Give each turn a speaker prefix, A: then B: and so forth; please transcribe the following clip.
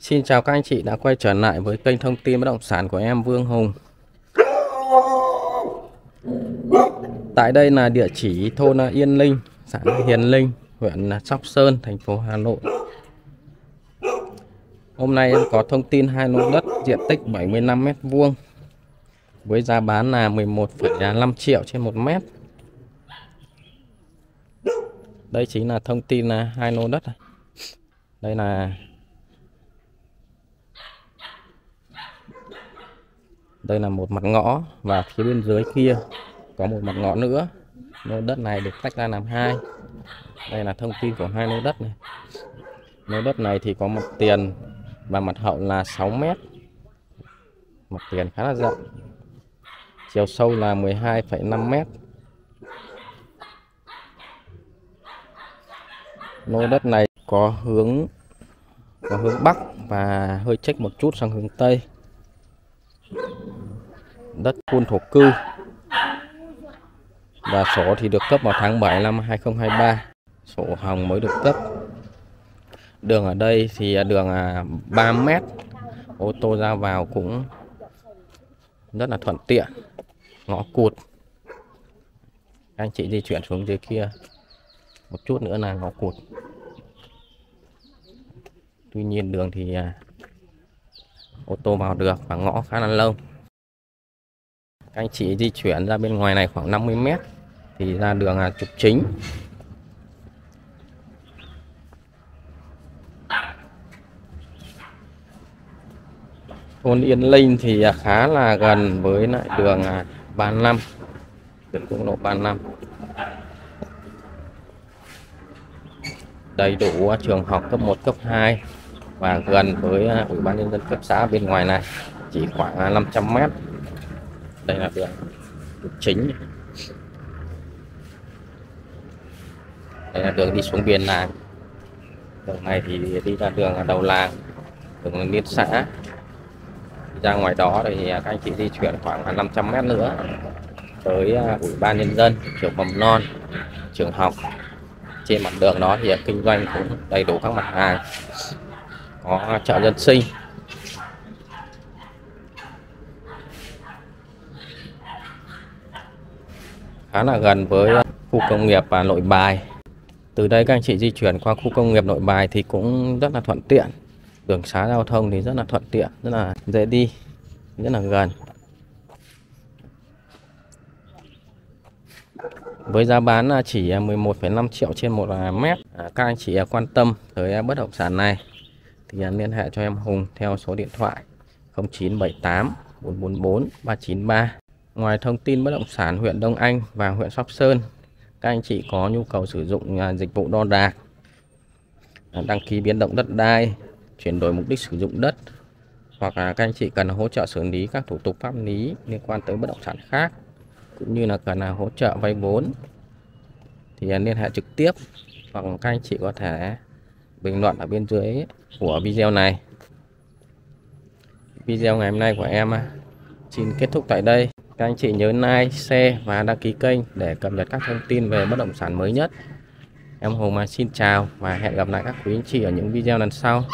A: Xin chào các anh chị đã quay trở lại với kênh thông tin bất động sản của em Vương Hùng. Tại đây là địa chỉ thôn Yên Linh, xã Hiền Linh, huyện Sóc Sơn, thành phố Hà Nội. Hôm nay em có thông tin hai lô đất diện tích 75 m2 với giá bán là 11,5 triệu trên 1 mét. Đây chính là thông tin là hai lô đất. Đây là đây là một mặt ngõ và phía bên dưới kia có một mặt ngõ nữa. Lô đất này được tách ra làm hai. Đây là thông tin của hai lô đất này. Lô đất này thì có mặt tiền và mặt hậu là 6 mét. Mặt tiền khá là rộng. Chiều sâu là 12,5 mét. Lô đất này có hướng có hướng bắc và hơi chếch một chút sang hướng tây đất khuôn thổ cư. Và sổ thì được cấp vào tháng 7 năm 2023 sổ hồng mới được cấp. Đường ở đây thì à, đường à, 3 mét. Ô tô ra vào cũng rất là thuận tiện, ngõ cụt. Anh chị di chuyển xuống dưới kia một chút nữa là ngõ cụt. Tuy nhiên đường thì à, ô tô vào được và ngõ khá là lâu các anh chị di chuyển ra bên ngoài này khoảng 50 mét thì ra đường là trục chính. Thôn Yên Linh thì à, khá là gần với lại đường à, 35 đường quốc lộ 35 đầy đủ à, trường học cấp 1 cấp 2 và gần với ủy ban nhân dân cấp xã bên ngoài này, chỉ khoảng 500 mét đây là đường trục chính. Đây là đường đi xuống biển làng. Đường này thì đi ra đường ở đầu làng, đường liên xã. Ra ngoài đó thì các anh chị di chuyển khoảng 500 mét nữa, tới à, ủy ban nhân dân, trường mầm non, trường học. Trên mặt đường đó thì kinh doanh cũng đầy đủ các mặt hàng, có chợ dân sinh khá là gần với ờ, khu công nghiệp và nội bài. Từ đây các anh chị di chuyển qua khu công nghiệp nội bài thì cũng rất là thuận tiện. Đường xá giao thông thì rất là thuận tiện rất là dễ đi rất là gần. Với giá bán ờ, chỉ ờ, 11,5 triệu trên một mét. À, các anh chị quan tâm tới bất động sản này thì liên hệ cho em Hùng theo số điện thoại 0978 444 393 Ngoài thông tin bất động sản huyện Đông Anh và huyện Sóc Sơn, các anh chị có nhu cầu sử dụng à, dịch vụ đo đạc, à, đăng ký biến động đất đai, chuyển đổi mục đích sử dụng đất, hoặc là các anh chị cần hỗ trợ xử lý các thủ tục pháp lý liên quan tới bất động sản khác, cũng như là cần à, hỗ trợ vay vốn, thì liên hệ trực tiếp, hoặc các anh chị có thể bình luận ở bên dưới của video này. Video ngày hôm nay của em xin kết thúc tại đây. Các anh chị nhớ like, share và đăng ký kênh để cập nhật các thông tin về bất động sản mới nhất. Em Hùng xin chào và hẹn gặp lại các quý anh chị ở những video lần sau.